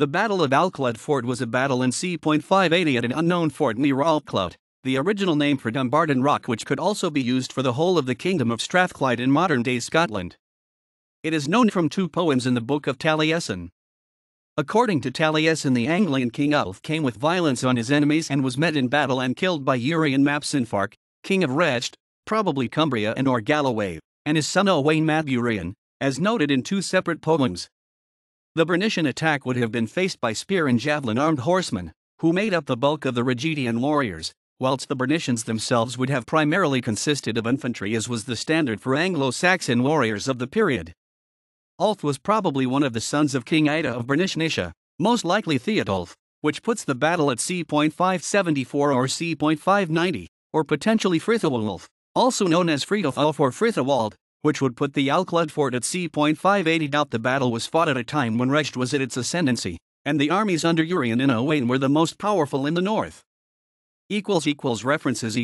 The Battle of Alclud Ford was a battle in c.580 at an unknown fort near Alt Clut, the original name for Dumbarton Rock, which could also be used for the whole of the kingdom of Strathclyde in modern day Scotland. It is known from two poems in the Book of Taliesin. According to Taliesin, the Anglian king Ulf came with violence on his enemies and was met in battle and killed by Urien map Cynfarch, king of Rheged, probably Cumbria and or Galloway, and his son Owain mab Urien, as noted in two separate poems. The Bernician attack would have been faced by spear and javelin armed horsemen, who made up the bulk of the Rhegedian warriors, whilst the Bernicians themselves would have primarily consisted of infantry as was the standard for Anglo-Saxon warriors of the period. Ulf was probably one of the sons of King Ida of Bernicia, most likely Theodulf, which puts the battle at c.574 or c.590, or potentially Frithuwolf, also known as Ulf or Frithuwald, which would put the Alclud Ford at c.580. The battle was fought at a time when Rheged was at its ascendancy, and the armies under Urien and Owain were the most powerful in the north. Equals equals References